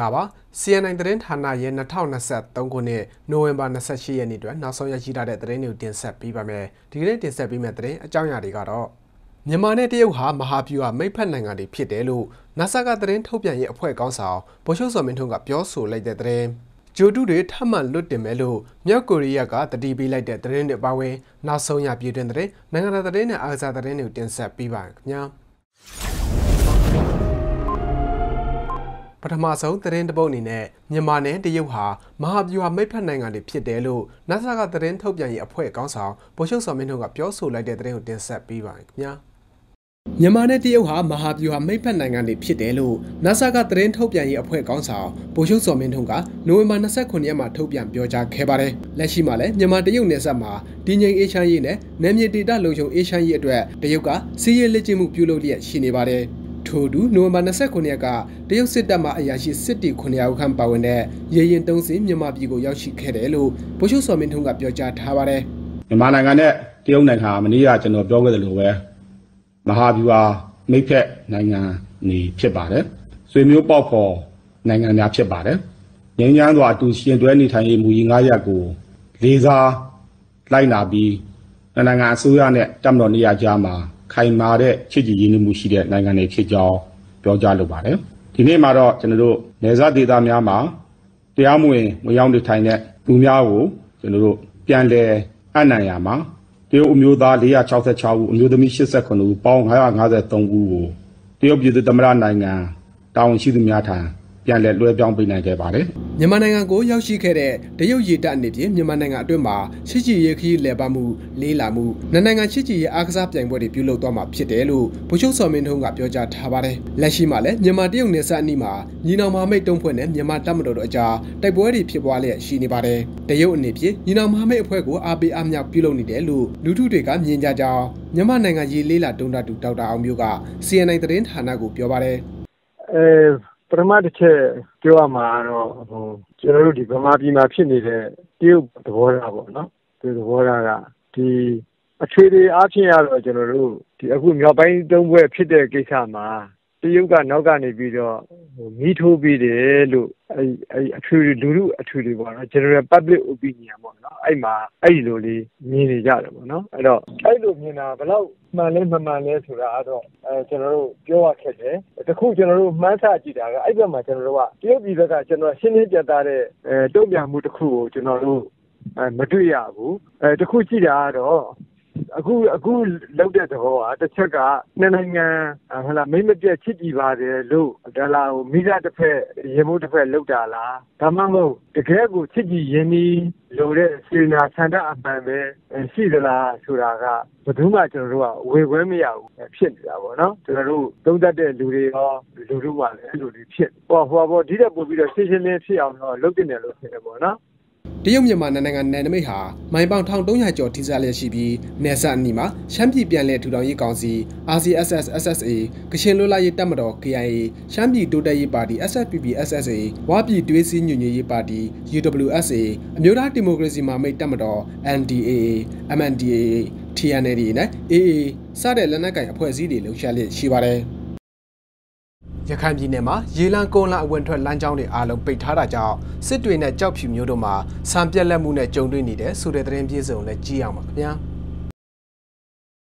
င်္ဂလာပါ CNN သတင်းဌာနရဲ့2023ခုနှစ်နိုဝင်ဘာ28ရက်နေ့အတွက်နောက်ဆုံးရရှိထားတဲ့သတင်းတွေကိုတင်ဆက်ပေးပါမယ်ဒီကနေ့တင်ဆက်ပေးမယ့်သတင်းအကြောင်းအရာတွေကတော့မြန်မာနဲ့တရုတ်ဟာမဟာဗျူဟာမိတ်ဖက်နိုင်ငံတွေဖြစ်တယ်လို့ NASA ကသတင်းထုတ်ပြန်ရေးအဖွဲ့ကောင်းဆောင်ဗိုလ်ချုပ်စော်မင်းထွန်းကပြောဆိုလိုက်တဲ့သတင်းဂျိုတုတွေထပ်မံလွတ်တင်မယ်လို့မြောက်ကိုရီးယားကတတိပေးလိုက်တဲ့သတင်းတွေပါဝင်နောက်ဆုံးရပြည်တွင်သတင်းနိုင်ငံတကာသတင်းနဲ့အားကစားသတင်းတွေကိုတင်ဆက်ပေးပါခင်ဗျာ ပထမဆုံးသတင်းတပုတ်အနေနဲ့မြန်မာနဲ့တရုတ်ဟာမဟာဗျူဟာမိတ်ဖက်နိုင်ငံတွေဖြစ်တယ်လို့ NASA ကသတင်းထုတ်ပြန်ရေးအဖွဲ့ကောင်းဆောင်ဗိုလ်ချုပ်စော်မင်းထွန်းကပြောဆိုလိုက်တဲ့သတင်းကိုတင်ဆက်ပေးပါခင်ဗျာမြန်မာနဲ့တရုတ်ဟာမဟာဗျူဟာမိတ်ဖက်နိုင်ငံတွေဖြစ်တယ်လို့ NASA ကသတင်းထုတ်ပြန်ရေးအဖွဲ့ကောင်းဆောင်ဗိုလ်ချုပ်စော်မင်းထွန်းကနိုဝင်ဘာ29ရက်မှာထုတ်ပြန်ပြောကြားခဲ့ပါတယ်။လက်ရှိမှာလည်းမြန်မာတရုတ်နယ်စပ်မှာတည်ငြိမ်အေးချမ်းရေးနဲ့နယ်မြေဒေသလုံခြုံအေးချမ်းရေးအတွက်တရုတ်ကစီးရဲလက်ကျင့်မှုပြုလုပ်လျက်ရှိနေပါတယ်။ ထို့တူနိုဝင်ဘာ29ရက်ကတရုတ်စစ်တပ်မှအရာရှိစစ်တီ900ဦးခန့်ပါဝင်တဲ့ရေရင်တုံးစီမြန်မာပြည်ကိုရောက်ရှိခဲ့တယ်လို့ဗိုလ်ချုပ်စော်မင်းထွန်းကပြောကြားထားပါတယ်မြန်မာနိုင်ငံနဲ့တရုတ်နိုင်ငံမနေ့ကကျွန်တော်ပြောခဲ့သလိုပဲမဟာဗျူဟာမိတ်ဖက်နိုင်ငံနေဖြစ်ပါတယ်ဆွေမျိုးပေါက်ဖော်နိုင်ငံများဖြစ်ပါတယ်ငြိမ်းချမ်းစွာအတူရှင်တွဲနေထိုင်ရေးမူကြီး9ရပ်ကိုလေးစားလိုက်နာပြီးနိုင်ငံအစိုးရနဲ့တပ်မတော်နေရာကြားမှာ ခိုင်မာတဲ့ချစ်ကြည်ရင်းနှီးမှုရှိတဲ့နိုင်ငံတွေဖြစ်ကြောင်းပြောကြားလိုပါတယ်ဒီနေ့မှာတော့ကျွန်တော်တို့နေစားဒေသများမှာတရားမဝင်ဝင်ရောက်နေထိုင်တဲ့လူများကိုကျွန်တော်တို့ပြန်လည်အနံ့ရမှာတရုတ်အမျိုးသား466ဦးအမျိုးသမီး89ဦးပေါင်း953ဦးကိုတရုတ်ပြည်သူ့သမ္မတနိုင်ငံတာဝန်ရှိသူများထံ ပြန်လည်လွှဲပြောင်းပေးနိုင်ခဲ့ပါတယ်။မြန်မာနိုင်ငံကိုရောက်ရှိခဲ့တဲ့တရုတ်ရေတပ်အနေဖြင့်မြန်မာနိုင်ငံအတွင်းမှာချစ်ကြည်ရေးခရီးလည်ပတ်မှုလေးလာမှုနိုင်ငံချစ်ကြည်ရေးအားကစားပြိုင်ပွဲတွေပြုလုပ်သွားမှာဖြစ်တယ်လို့ဗိုလ်ချုပ်စော်မင်းထွန်းကပြောကြားထားပါတယ်။လက်ရှိမှာလည်းမြန်မာတရုတ်နယ်စပ်အနီးမှာညီနောင်မဟာမိတ်တုံးဖွဲ့နဲ့မြန်မာတပ်မတော်တို့အကြားတိုက်ပွဲတွေဖြစ်ပွားလျက်ရှိနေပါတယ်။တရုတ်အနေဖြင့်ညီနောင်မဟာမိတ်အဖွဲ့ကိုအားပေးအားမြောက်ပြုလုပ်နေတယ်လို့လူထုတွေကမြင်ကြကြောင်းမြန်မာနိုင်ငံရေးလေးလာတုံးတတူဒေါက်တာအောင်မျိုးက CNN သတင်းဌာနကိုပြောပါတယ်။အဲ ပထမတစ်ချက်ပြောရမှာကတော့ဟိုကျွန်တော်တို့ဒီဗမာပြည်မှာဖြစ်နေတဲ့ တရုတ်သဘောထားပေါ့နော်ဒီသဘောထားကဒီအထွေထွေအားဖြင့်ကတော့ ကျွန်တော်တို့ဒီအခုမြောက်ပိုင်းသုံးဘွဲ့ဖြစ်တဲ့ကိစ္စမှာ တရုတ်က နောက်ကနေပြီးတော့ မီးထိုးပေးတယ်လို့အဲအဲအထွေလူလူအထွေတွေပေါ့နော် general public opinion ပေါ့နော် အဲ့မှာအဲ့ဒီလိုလေးမြင်နေကြတယ်ပေါ့နော်အဲ့တော့အဲ့လိုမြင်တာဘယ်လောက်မှန်လဲမမှန်လဲဆိုတာကတော့အဲကျွန်တော်တို့ပြောရခက်တယ်တခုကျွန်တော်တို့မှန်းဆကြည့်တာကအဲ့ဘက်မှာကျွန်တော်တို့ကတရုတ်ပြည်ဘက်ကကျွန်တော်ရှင်းလင်းပြသတဲ့အဲတုံ့ပြန်မှုတစ်ခုကိုကျွန်တော်တို့အဲမတွေ့ရဘူးအဲတခုကြည့်တာကတော့ အခုအခုလောက်တဲ့သဘောကတစ်ချက်ကနှစ်နိုင်ငံဟလာမိမပြတ်ချစ်ကြည်ပါတယ်လို့ဒါလာဟိုမိသားတစ်ဖက်ရင်မိုးတစ်ဖက်လောက်တာလားဒါမှမဟုတ်တကယ်ကိုချစ်ကြည်ရင်းနှီးလို့တဲ့စေနာဆန္ဒအမှန်ပဲရှိသလားဆိုတာကဘယ်သူမှကျွန်တော်တို့ကဝေခွဲမရဘူးဖြစ်နေတာပေါ့နော်ကျွန်တော်တို့သုံးသပ်တဲ့လူတွေရောလူတို့ကလည်းအဲ့လိုတွေဖြစ်ဟောဟောပေါ့ဒီတဲ့ပို့ပြီးတော့ရှင်းရှင်းလင်းဖြစ်အောင်တော့လုပ်တင်တယ်လို့ဖြစ်တယ်ပေါ့နော် တရုတ်မြန်မာနိုင်ငံနယ်နိမိတ်ဟာမိုင်ပေါင်1300ကျော်ထိစပ်လျက်ရှိပြီးနယ်စပ်အနီးမှာရှမ်းပြည်ပြန်လည်ထူထောင်ရေးကောင်စီ RCSS SSA ကချင်လွတ်လပ်ရေးတပ်မတော် KIA ရှမ်းပြည်တိုးတက်ရေးပါတီ SSPP SSA ဝါပြည်တွေးစည်းညွညွတ်ရေးပါတီ UWSA အမျိုးသားဒီမိုကရေစီမမိတ်တပ်မတော် NDAA MNDAA TNLA နဲ့ AA စတဲ့လက်နက်ကိုင်အဖွဲ့အစည်းတွေလှုပ်ရှားလျက်ရှိပါတယ်။ ရခိုင်ပြည်နယ်မှာရေလံကုန်းလအဝင်ထွက်လမ်းကြောင်းတွေအားလုံးပိတ်ထားတာကြောင့်စစ်တွေနဲ့ကြောက်ဖြူမျိုးတို့မှာဆံပြက်လက်မှုနဲ့ကြုံတွေ့နေတယ်ဆိုတဲ့သတင်းပြေဆုံးလည်းကြည့်အောင်ပါခင်ဗျာ။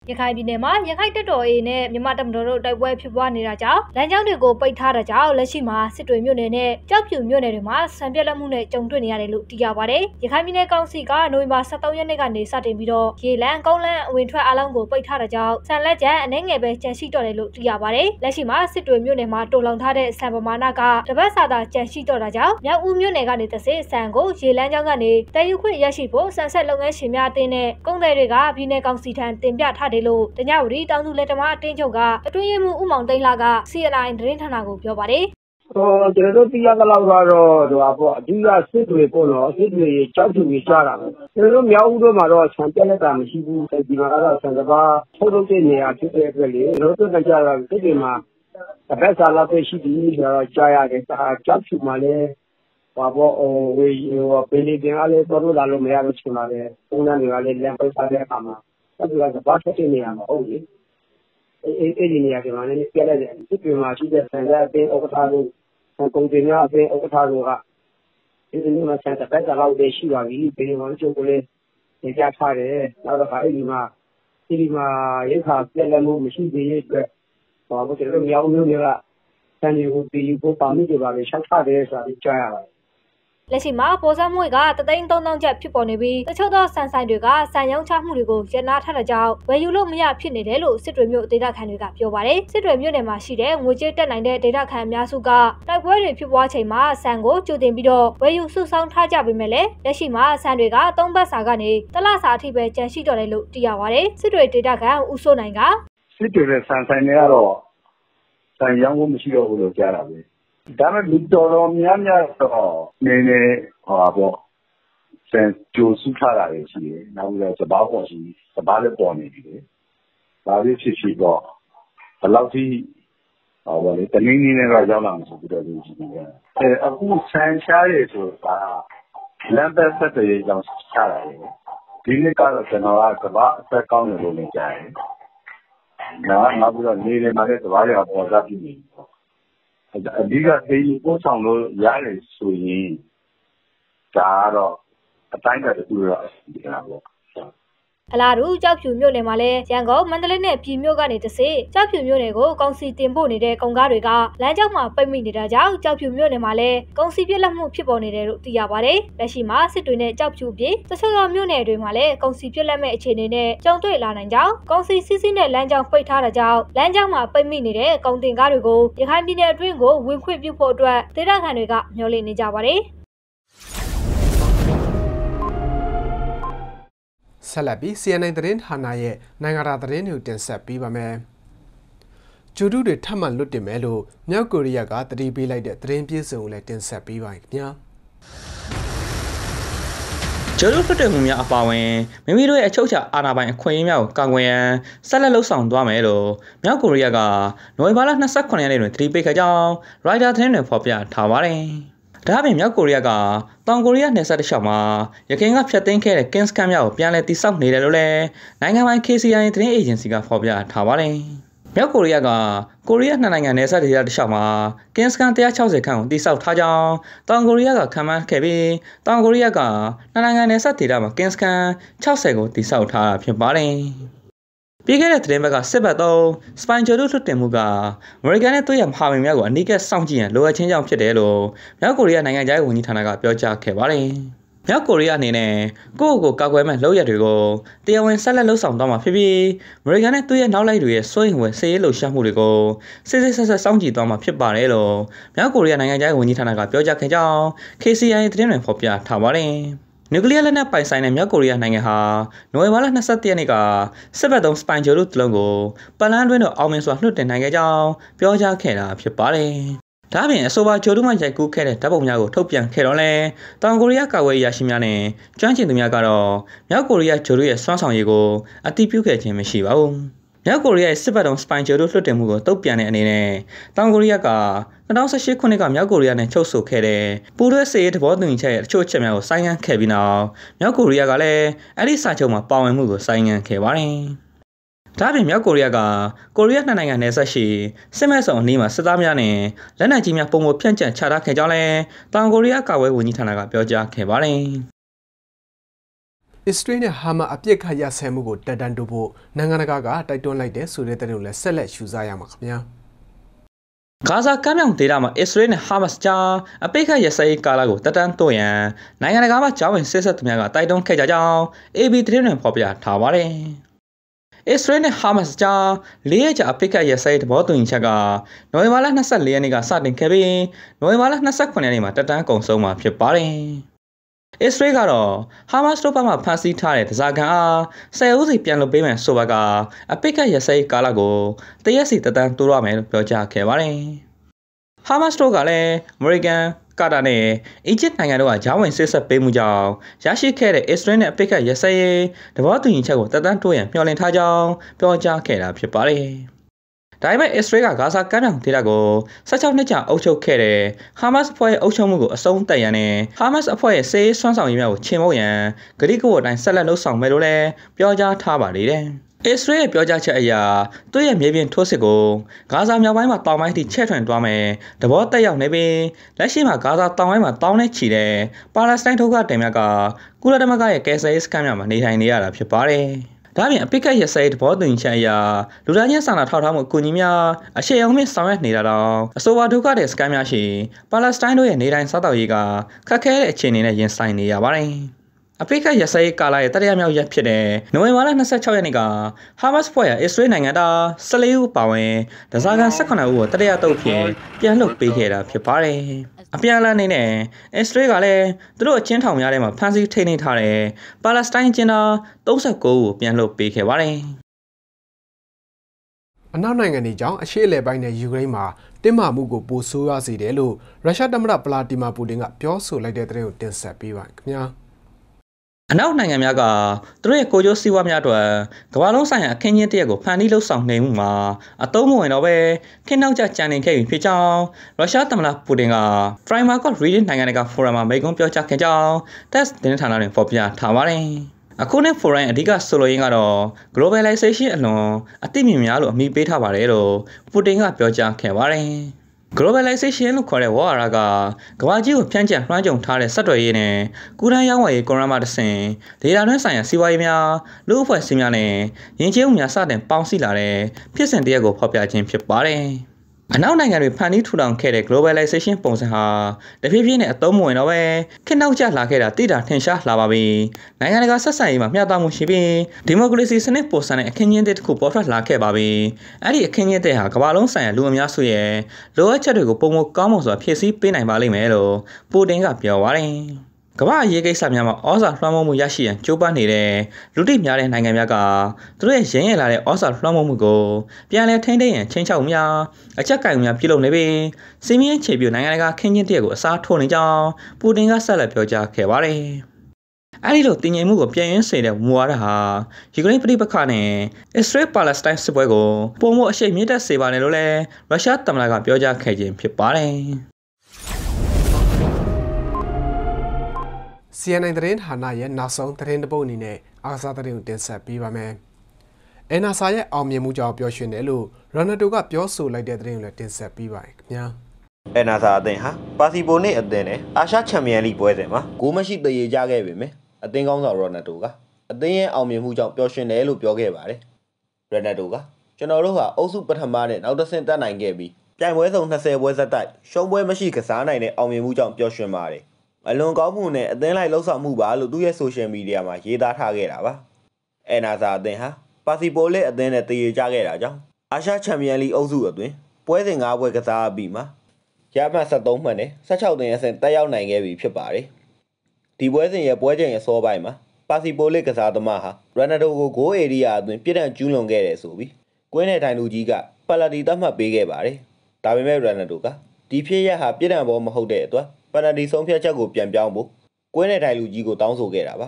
ရခိုင်ပြည်နယ်မှာရခိုင်တပ်တော် A နဲ့မြန်မာတပ်မတော်တို့တိုက်ပွဲဖြစ်ပွားနေတာကြောင့်လမ်းကြောင်းတွေကိုပိတ်ထားတာကြောင့်လက်ရှိမှာစစ်တွေမြို့နယ်နဲ့ကြောက်ဖြူမြို့နယ်တွေမှာဆံပြက်လက်မှုနဲ့ကြုံတွေ့နေရတယ်လို့သိရပါတယ်။ရခိုင်ပြည်နယ်ကောင်စီကနိုဝင်ဘာ23ရက်နေ့ကနေစတင်ပြီးတော့ရေလန်းကုန်းလန်းအဝင်ထွက်အလုံးကိုပိတ်ထားတာကြောင့်ဆန်လက်ကျန်အနှဲငယ်ပဲကျန်ရှိတော့တယ်လို့သိရပါတယ်။လက်ရှိမှာစစ်တွေမြို့နယ်မှာတိုးလောင်ထားတဲ့ဆန်ပမာဏကတပတ်စာသာကျန်ရှိတော့တာကြောင့်မြောက်ဦးမြို့နယ်ကနေတဆင့်ဆန်ကိုရေလန်းကြောင်းကနေတည်ယူခွင့်ရရှိဖို့ဆန်ဆက်လုပ်ငန်းရှင်များအသင်းနဲ့ကုန်သည်တွေကပြည်နယ်ကောင်စီထံတင်ပြထားတယ်လို့တညဝတီတောင်သူလက်တမအတင်းချုပ်ကအတွင်းရေးမှူးဦးမောင်သိန်းလာက CNI သတင်းဌာနကိုပြောပါတယ်ဟိုကျွန်တော်တို့သိရသလောက်ကတော့ဟိုပါပေါ့အဓိကစစ်တွေပေါ့နော်စစ်တွေကြောက်သူတွေကြားတာပဲကျွန်တော်တို့မြောက်ဦးတို့မှာတော့ဆံပြက်လက်တာမရှိဘူးဒီမှာကတော့ဆံစပါးထုတ်လုပ်တဲ့နေရာဖြစ်တဲ့အတွက်လေကျွန်တော်တို့တက်ကြတာစစ်တွေမှာတပတ်စာလောက်ပဲရှိသည်ဆိုတော့ကြားရတယ်ကြောက်ဖြူမှာလည်းပါပေါ့ဟိုဝေဟိုပင်နေတင်ကလည်းတော်တော်လာလို့မရလို့ရှင်ပါလေပုံစံတွေကလည်းလမ်းပိတ်ထားတဲ့အခါမှာ အဲ့ဒါကစပါးထွက်တဲ့နေရာမှာဟုတ်လေအဲ့အဲ့ဒီနေရာကမှလည်းပြက်လိုက်တယ်စစ်တွေမှာရှိတဲ့ဆန်ရအတင်းဥက္ကဋ္ဌတို့ကုန်တင်များအပြင်ဥက္ကဋ္ဌတို့ကဒီလိုမျိုးဆန်တစ်ပတ်လောက်တည်းရှိပါပြီပြည်တော်ချုပ်ကလေးနေကြထားတယ်နောက်တော့အဲ့ဒီမှာဒီမှာရိခါပြက်လက်မှုမရှိသေးတဲ့အတွက်ဟောကျွန်တော်မြောက်မျိုးတွေကဆန်တွေကိုပြည်ကိုပါမိကြပါလေရှောက်ထားတယ်ဆိုတာကြားရပါတယ် လက်ရှိမှာပေါ်စံမွေကတသိန်း3000ကျပ်ဖြစ်ပေါ်နေပြီးတချို့သောဆန်ဆိုင်တွေကဆန်ရောင်းချမှုတွေကိုရနာထားတဲ့ကြောင့်ဝယ်ယူလို့မရဖြစ်နေတယ်လို့စစ်တွေမြို့ဒေသခံတွေကပြောပါတယ်စစ်တွေမြို့နယ်မှာရှိတဲ့ငွေကြေးတက်နိုင်တဲ့ဒေသခံအများစုကတိုက်ပွဲတွေဖြစ်ပွားချိန်မှာဆန်ကိုကြိုတင်ပြီးတော့ဝယ်ယူစုဆောင်းထားကြပေမဲ့လည်းလက်ရှိမှာဆန်တွေကသုံးဘတ်စာကနေတလစာအထိပဲကျန်ရှိတော့တယ်လို့သိရပါတယ်စစ်တွေဒေသခံဦးစိုးနိုင်ကစစ်တွေနဲ့ဆန်ဆိုင်တွေကတော့ဆန်ရောင်းဖို့မရှိတော့ဘူးလို့ကြားတာပဲ ဒါပေမဲ့ လူတော်တော်များများတော့နေနေဟောပေါ့ဆန်ကြိုစုထားတာတွေ ရှိတယ် နောက်ပြီးတော့စဘာပေါ်ရှိစဘာလည်း ပေါ်နေပြီလေဒါလေးဖြစ်ဖြစ်တော့ဘယ်လောက်ထိဟောပေါ့လေတနည်းနည်းနဲ့တော့ ရောက်လာမှာဆိုပြီးတော့လူကြီးတွေကအဲအခု ဆန်ရှားရဆိုတာ လမ်းပတ်ဆက်တွေကြောင့် ရှားတာလေဒီနေ့ကတော့ ကျွန်တော်ကကဘာအသက်ကောင်းတယ်လို့လည်း ကြားတယ်နားနောက်ပြီးတော့နေနေမှာလည်းသဘာဝရပေါ်စားပြီးနေပေါ့ အဓိကသေယူပို့ဆောင်လို့ ရတယ်ဆိုရင် ဒါကတော့ အတိုင်းအတာတစ်ခုတော့ဒီလားပေါ့ အလားတူကြောက်ဖြူမြို့နယ်မှာလည်းရန်ကုန်မန္တလေးနဲ့ပြည်မြို့ကနေတစေကြောက်ဖြူမြို့နယ်ကိုကောင်စီတင်ပို့နေတဲ့ကုန်ကားတွေကလမ်းကြောင်းမှာပိတ်မိနေတာကြောင့်ကြောက်ဖြူမြို့နယ်မှာလည်းကုန်စီပြက်လက်မှုဖြစ်ပေါ်နေတယ်လို့သိရပါတယ်။လက်ရှိမှာစစ်တွေနဲ့ကြောက်ဖြူပြည်တချို့သောမြို့နယ်တွေမှာလည်းကုန်စီပြက်လက်မဲ့အခြေအနေနဲ့ကြုံတွေ့လာနိုင်ကြောင်းကုန်စီစီးစီးနဲ့လမ်းကြောင်းပိတ်ထားတာကြောင့်လမ်းကြောင်းမှာပိတ်မိနေတဲ့ကုန်တင်ကားတွေကိုရခိုင်ပြည်နယ်အတွင်းကိုဝင်ခွင့်ပြုဖို့အတွက်ဒေသခံတွေကမျှော်လင့်နေကြပါတယ်။ ဆက်လက်ပြီး CNN သတင်းဌာနရဲ့နိုင်ငံတကာသတင်းတွေကိုတင်ဆက်ပေးပါမယ်။ဂျူဒူတွေထပ်မံလွတ်တင်မယ်လို့မြောက်ကိုရီးယားကတတိပေးလိုက်တဲ့သတင်းပြေဆုံးကိုလည်းတင်ဆက်ပေးပါခင်ဗျာ။ဂျိုဒိုဖွတ်တယ်မှုများအပါအဝင်မိမိတို့ရဲ့အချုပ်အခြာအာဏာပိုင်အခွင့်အရေးများကိုကာကွယ်ရန်ဆက်လက်လှုပ်ဆောင်သွားမယ်လို့မြောက်ကိုရီးယားကနိုဝင်ဘာလ28ရက်နေ့တွင်တတိပိတ်ခဲ့ကြောင်းရိုက်တာသတင်းတွင်ဖော်ပြထားပါတယ်။ ဒါ့အပြင်မြောက်ကိုရီးယားကတောင်ကိုရီးယားနယ်စပ်တစ်လျှောက်မှာရခိုင်ကဖျက်သိမ်းခဲ့တဲ့ကင်းစကန်များကိုပြန်လည်တည်ဆောက်နေတယ်လို့လည်းနိုင်ငံပိုင် KCI သတင်းအေဂျင်စီကဖော်ပြထားပါတယ်။မြောက်ကိုရီးယားကကိုရီးယားနှစ်နိုင်ငံနယ်စပ်ဒေသတစ်လျှောက်မှာကင်းစကန်160ခန့်ကိုတိစောက်ထားကြောင်းတောင်ကိုရီးယားကခံမှန်းခဲ့ပြီးတောင်ကိုရီးယားကနှစ်နိုင်ငံနယ်စပ်ဒေသမှာကင်းစကန်60ကိုတိစောက်ထားတာဖြစ်ပါတယ်။ ပြီးခဲ့တဲ့သတင်းဘက်ကစစ်ဘက်သုံးစပိုင်ဂျိုတို့လွှတ်တင်မှုကအမေရိကန်နဲ့သူ့ရဲ့မဟာမိတ်များကိုအနီးကပ်စောင့်ကြည့်ရန်လိုအပ်ခြင်းကြောင့်ဖြစ်တယ်လို့မြောက်ကိုရီးယားနိုင်ငံသားရေးဝန်ကြီးဌာနကပြောကြားခဲ့ပါတယ်။မြောက်ကိုရီးယားအနေနဲ့ကိုယ့်ကိုယ်ကာကွယ်မဲ့လုပ်ရတွေကိုတရားဝင်ဆက်လက်လှုပ်ဆောင်သွားမှာဖြစ်ပြီးအမေရိကန်နဲ့သူ့ရဲ့နောက်လိုက်တွေရဲ့စိုးရိမ်ဝင်စစ်ရေးလှုပ်ရှားမှုတွေကိုစစ်စစ်ဆက်ဆက်စောင့်ကြည့်သွားမှာဖြစ်ပါတယ်လို့မြောက်ကိုရီးယားနိုင်ငံသားရေးဝန်ကြီးဌာနကပြောကြားခဲ့ကြောင်း KCI သတင်းတွင်ဖော်ပြထားပါတယ်။ နျူကလ িয়ার လက်နက်ပိုင်ဆိုင်တဲ့မြောက်ကိုရီးယားနိုင်ငံဟာနိုဝင်ဘာလ22ရက်နေ့ကစစ်ဘက်သုံးစပိုင်ဂျိုတို့တလုံးကိုပလန်တွင်းတို့အောင်မြင်စွာလွှတ်တင်နိုင်ခဲ့ကြောင်းပြောကြားခဲ့တာဖြစ်ပါတယ်။ဒါ့အပြင်အဆိုပါဂျိုတို့မှရိုက်ကူးခဲ့တဲ့ဓာတ်ပုံများကိုထုတ်ပြန်ခဲ့တော့လဲတောင်ကိုရီးယားကာကွယ်ရေးရရှိများနဲ့ကျွမ်းကျင်သူများကတော့မြောက်ကိုရီးယားဂျိုတို့ရဲ့စွမ်းဆောင်ရည်ကိုအတိပြုခဲ့ခြင်းမရှိပါဘူး။ မြောက်ကိုရီးယားရဲ့စစ်ဘက်တုံးစပိုင်ဂျိုတို့လွှတ်တင်မှုကိုတုံ့ပြန်တဲ့အနေနဲ့တောင်ကိုရီးယားက2018ခုနှစ်ကမြောက်ကိုရီးယားနဲ့ချုပ်ဆိုခဲ့တဲ့ပူးတွဲစစ်ရေးသဘောတူညီချက်ရဲ့အချို့အချက်များကိုဆိုင်းငံ့ခဲ့ပြီးနောက်မြောက်ကိုရီးယားကလည်းအဲ့ဒီစာချုပ်မှာပါဝင်မှုကိုဆိုင်းငံ့ခဲ့ပါတယ်။ဒါ့အပြင်မြောက်ကိုရီးယားကကိုရီးယားနှစ်နိုင်ငံနယ်စပ်ရှိစစ်မဲ့စုံအနီးမှာစစ်သားများနဲ့လက်နက်ကြီးများပုံမဖြန့်ကျက်ချထားခဲ့ကြောင်းလည်းတောင်ကိုရီးယားကာကွယ်ဝန်ကြီးဌာနကပြောကြားခဲ့ပါတယ်။ အစ္စရေးနဲ့ဟာမတ်အပြစ်ခတ်ရဆဲမှုကိုတက်တန်းတိုးဖို့နိုင်ငံတကာကတိုက်တွန်းလိုက်တဲ့ဆိုတဲ့တဲ့ကိုလည်းဆက်လက်ရှုစားရမှာခင်ဗျာဂါဇာကမ်းမြောင်ဒေသမှာအစ္စရေးနဲ့ဟာမတ်စ်ကြားအပိတ်ခတ်ရစရေးကာလကိုတက်တန်းတိုးရန်နိုင်ငံတကာမှကြားဝင်ဆစ်ဆက်သူများကတိုက်တွန်းခဲ့ကြကြောင်း AB သတင်းတွင်ဖော်ပြထားပါတယ်။အစ္စရေးနဲ့ဟာမတ်စ်ကြား၄ရက်ကြာအပိတ်ခတ်ရစရေးသဘောတူညီချက်ကနိုဝင်ဘာလ24ရက်နေ့ကစတင်ခဲ့ပြီးနိုဝင်ဘာလ29ရက်နေ့မှာတက်တန်းကုန်ဆုံးမှာဖြစ်ပါတယ်။ အစ္စရေးကတော့ဟာမတ်စ်တို့ဘက်မှဖမ်းဆီးထားတဲ့ဒဇာကန်အားဆယ်ဦးစီပြန်လွှတ်ပေးမယ်ဆိုပါကအပိတ်ကရစဲကာလကိုတရက်စီတတန်းတိုးရမယ်လို့ပြောကြားခဲ့ပါတယ်။ဟာမတ်စ်တို့ကလည်းအမေရိကန်ကာတာနဲ့အီဂျစ်နိုင်ငံတို့ကဂျာဝင်ဆစ်ဆက်ပေးမှုကြောင့်ရရှိခဲ့တဲ့အစ္စရေးနဲ့အပိတ်ကရစဲရေးတဘောတူညီချက်ကိုတတန်းတိုးရန်မျှော်လင့်ထားကြောင်းပြောကြားခဲ့တာဖြစ်ပါတယ်။ ဒါပေမဲ့အစ္စရေးကဂါဇာကမ်းမြောင်ဒေသကို16နှစ်ကြာအုပ်ချုပ်ခဲ့တဲ့ဟာမတ်စ်အဖွဲ့ရဲ့အုပ်ချုပ်မှုကိုအဆုံးသတ်ရန်နဲ့ဟာမတ်စ်အဖွဲ့ရဲ့စစ်ရေးဆွမ်းဆောင်ရည်များကိုချေမှုန်းရန်ဂရိကဝတ်တိုင်းဆက်လက်လှုပ်ဆောင်မယ်လို့လည်းပြောကြားထားပါလေတယ်။အစ္စရေးရဲ့ပြောကြားချက်အရသူ့ရဲ့မြေပြင်ထိုးစစ်ကိုဂါဇာမြောက်ပိုင်းမှာတောင်ပိုင်းထိချဲ့ထွင်သွားမယ်။တဘောတက်ရောက်နေပြီးလက်ရှိမှာဂါဇာတောင်ပိုင်းမှာတောင်းနဲ့ချီတဲ့ပါလက်စတိုင်းဒုက္ခတင်မြတ်ကကုလသမဂ္ဂရဲ့ကယ်ဆယ်ရေးစခန်းများမှာနေထိုင်နေရတာဖြစ်ပါတယ်။ ဒါပြင်အပိကတ်ရစဲတဘောတင်ချင်အရာလူသားချင်းစာနာထောက်ထားမှုအကူအညီများအရှိအောင်မြင့်ဆောင်ရွက်နေတာတော့အဆိုပါဒုက္ခတဲ့စကန်များရှိပါလက်စတိုင်းတို့ရဲ့နေထိုင်စားတောက်ရေးကခက်ခဲတဲ့အခြေအနေနဲ့ရင်ဆိုင်နေရပါတယ်။အပိကရစရေးကာလာရဲ့တရရမြောက်ရက်ဖြစ်တဲ့နိုဝင်ဘာလ26ရက်နေ့ကဟာမတ်စ်ဖွဲ့ရအစ္စရေးနိုင်ငံသား14ဦးပါဝင်ဒဇာကန်18ဦးကိုတရရတုပ်ဖြင့်ပြန်လွတ်ပေးခဲ့တာဖြစ်ပါတယ်။ အပြန်အလှန်နေနဲ့အစ္စရေးကလည်းသူတို့အချင်းထောင်များထဲမှာဖမ်းဆီးထိန်းသိမ်းထားတဲ့ပါလက်စတိုင်းကျင်းသား39ဦးကိုပြန်လွတ်ပေးခဲ့ပါတယ်။အနောက်နိုင်ငံတွေကြောင့်အရှေ့အလယ်ပိုင်းနဲ့ယူကရိန်းမှာတင်းမာမှုကိုပိုဆိုးရွားစေတယ်လို့ရုရှားသမ္မတပလာတီမာပူတင်ကပြောဆိုလိုက်တဲ့တဲ့ကိုတင်ဆက်ပေးပါခင်ဗျာ။ အနောက်နိုင်ငံများကသူတို့ရဲ့ကိုကျိုးစီးပွားများအတွက်ကမ္ဘာလုံးဆိုင်ရာအခင်းကျင်းတရက်ကိုဖန်တီးလှုပ်ဆောင်နေမှုမှာအတုံးမဝင်တော့ပဲခင်းနောက်ကျကြံနေခဲ့ပြီဖြစ်ကြောင်းရုရှားသမ္မတပူတင်က Primark Reading နိုင်ငံတကာဖိုရမ်မှာမိန့်ခွန်းပြောကြားခဲ့ကြောင်း TASS သတင်းဌာနတွင်ဖော်ပြထားပါတယ်။အခုနဲ့ foreign အဓိကဆိုလိုရင်းကတော့ globalization အလွန်အသိမြင်များလို့အမိပေးထားပါတယ်လို့ပူတင်ကပြောကြားခဲ့ပါတယ်။ globalization လို့ခေါ်တဲ့ဝါရကကမ္ဘာကြီးကိုဖြန့်ကျက်လွှမ်းခြုံထားတဲ့စက်တော်ရေးနဲ့ကုရန်ရောင်းဝယ်ရေးကွန်ရမ်မှာတဆင်ဒေတာတွင်းဆိုင်ရာစီးပွားရေးများလူ့အဖွဲ့အစည်းများနဲ့ယဉ်ကျေးမှုများစတင်ပေါင်းစည်းလာတဲ့ဖြစ်စဉ်တရက်ကိုဖော်ပြခြင်းဖြစ်ပါတယ်။ အနောက်နိုင်ငံတွေဖန်တီးထူထောင်ခဲ့တဲ့ globalization ပုံစံဟာတဖြည်းဖြည်းနဲ့အသုံးမဝင်တော့ပဲခေတ်နောက်ကျလာခဲ့တာတိတာထင်ရှားလာပါပြီ။နိုင်ငံတကာဆက်ဆံရေးမှာမျှတမှုရှိပြီးဒီမိုကရေစီစနစ်ပေါ်ဆန်တဲ့အခင်းကျင်းတစ်ခုပေါ်ထွက်လာခဲ့ပါပြီ။အဲ့ဒီအခင်းကျင်းတဲ့ဟာကမ္ဘာလုံးဆိုင်ရာလူအများစုရဲ့လိုအပ်ချက်တွေကိုပုံမကောင်းမွန်စွာဖြည့်ဆည်းပေးနိုင်ပါလိမ့်မယ်လို့ပူတင်ကပြောပါတယ်။ ကမ္ဘာရေးကိစ္စများမှာဩဇာလွှမ်းမိုးမှုရရှိရန်ကြိုးပမ်းနေတဲ့လူတိများတဲ့နိုင်ငံများကသူတို့ရဲ့ရင်းရလာတဲ့ဩဇာလွှမ်းမိုးမှုကိုပြန်လည်ထိန်းသိမ်းရန်ချင်းချောက်များအကြက်ကင်များပြုလုပ်နေပြီးစီမင်းခြေပြုနိုင်ငံတကာခင်းချင်းတရက်ကိုအစားထိုးနေကြောင်းပူတင်ကဆက်လက်ပြောကြားခဲ့ပါတယ်။အဲဒီလိုတည်ငြိမ်မှုကိုပြန်ရင်းစေတဲ့မူဝါဒဟာယူကရိန်းပြည်ပခါနဲ့အစ္စရေးပါလက်စတိုင်းစစ်ပွဲကိုပုံမအရှိန်မြင့်တက်စေပါတယ်လို့လည်းရုရှားသမ္မတကပြောကြားခဲ့ခြင်းဖြစ်ပါတယ်။ CNN သတင်းဌာနရဲ့နောက်ဆုံးသတင်းတပုတ်အနေနဲ့အားစားသတင်းကိုတင်ဆက်ပေးပါမယ်။အန်နာဆာရဲ့အောင်မြင်မှုကြောင့်ပျော်ရွှင်တယ်လို့ရိုနယ်ဒိုကပြောဆိုလိုက်တဲ့သတင်းကိုလည်းတင်ဆက်ပေးပါရခင်ဗျာ။အန်နာဆာအသင်းဟာပါစီပိုနဲ့အသင်းနဲ့အာရှချန်ပီယံလိပွဲစဉ်မှာဂိုးမရှိတရေကြခဲ့ပေမဲ့အသင်းကောင်းဆောင်ရိုနယ်ဒိုကအသင်းရဲ့အောင်မြင်မှုကြောင့်ပျော်ရွှင်တယ်လို့ပြောခဲ့ပါတယ်။ရိုနယ်ဒိုကကျွန်တော်တို့ဟာအုပ်စုပထမနဲ့နောက်တစ်ဆင့်တက်နိုင်ခဲ့ပြီးပြိုင်ပွဲစုံ20ပွဲဆက်တိုက်ရှုံးပွဲမရှိကစားနိုင်တဲ့အောင်မြင်မှုကြောင့်ပျော်ရွှင်ပါတယ် အလွန်ကောင်းမှုနဲ့အသင်းလိုက်လှုပ်ဆောင်မှုပါလို့သူ့ရဲ့ဆိုရှယ်မီဒီယာမှာရေးသားထားခဲ့တာပါ။အဲနာဇာအသင်းဟာပါစီပိုလစ်အသင်းနဲ့တည်ရကြခဲ့တာကြောင့်အာရှချန်ပီယံလိအုပ်စုအတွင်းပွဲစဉ်၅ပွဲကစားပြီးမှရမှတ်73မှတ်နဲ့16တင်အဆင့်တက်ရောက်နိုင်ခဲ့ပြီဖြစ်ပါတယ်။ဒီပွဲစဉ်ရဲ့ပွဲချိန်အစောပိုင်းမှာပါစီပိုလစ်ကစားသမားဟာရန်နာဒိုကိုဂိုးအေရီးယာအတွင်းပြစ်ဒဏ်ကျူးလွန်ခဲ့တယ်ဆိုပြီးကွင်းနယ်ထိုင်လူကြီးကပလာတီသတ်မှတ်ပေးခဲ့ပါတယ်။ဒါပေမဲ့ရန်နာဒိုကဒီဖြစ်ရဟာပြစ်ဒဏ်ပေါ်မဟုတ်တဲ့အတွက် ပန်နတီဆုံးဖြတ်ချက်ကိုပြန်ပြောင်းဖို့ကွဲနယ်တိုင်လူကြီးကိုတောင်းဆိုခဲ့တာပါ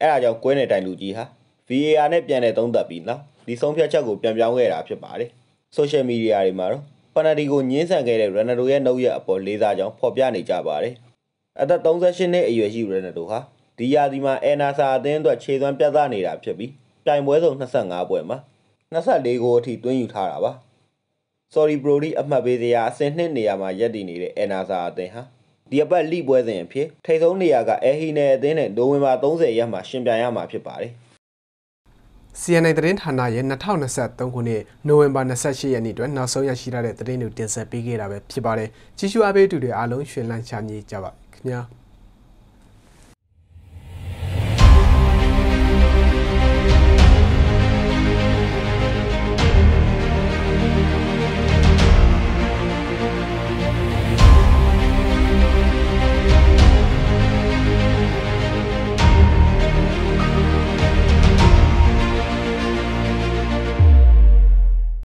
အဲဒါကြောင့်ကွဲနယ်တိုင်လူကြီးဟာ VAR နဲ့ပြန်လည်သုံးသပ်ပြီးနောက်ဒီဆုံးဖြတ်ချက်ကိုပြန်ပြောင်းခဲ့တာဖြစ်ပါတယ်ဆိုရှယ်မီဒီယာတွေမှာတော့ပန်နတီကိုညှင်းဆန်ခဲ့တဲ့ရန်နာဒိုရဲ့နှုတ်ရက်အပေါ်လေးစားကြောင်းဖော်ပြနေကြပါတယ်အသက်38နှစ်အရွယ်ရှိရန်နာဒိုဟာဒီယာဒီမှာအဲနာဆာအသင်းအတွက်ခြေသွမ်းပြသနေတာဖြစ်ပြီးပြိုင်ပွဲဆုံး25ပွဲမှာ24ဂိုးအထိသွင်းယူထားတာပါ Sorry Brody အမှတ်ပေးစရာအဆင့်2နေရာမှာရပ်တည်နေတဲ့အဲနာဆာအသင်းဟာ ဒီအပတ်လိပွဲစဉ်အဖြစ်ထိပ်ဆုံးနေရာကအဲဟီနယ်အသင်းနဲ့နိုဝင်ဘာ30ရက်မှာရှင်ပြိုင်ရမှာဖြစ်ပါတယ်။ CNN သတင်းဌာနရဲ့2023ခုနှစ်နိုဝင်ဘာ28ရက်နေ့အတွက်နောက်ဆုံးရရှိထားတဲ့သတင်းတွေတင်ဆက်ပေးခဲ့တာပဲဖြစ်ပါတယ်။ကြည့်ရှုအားပေးသူတွေအားလုံးရှင်လန်းချမ်းမြေ့ကြပါခင်ဗျာ။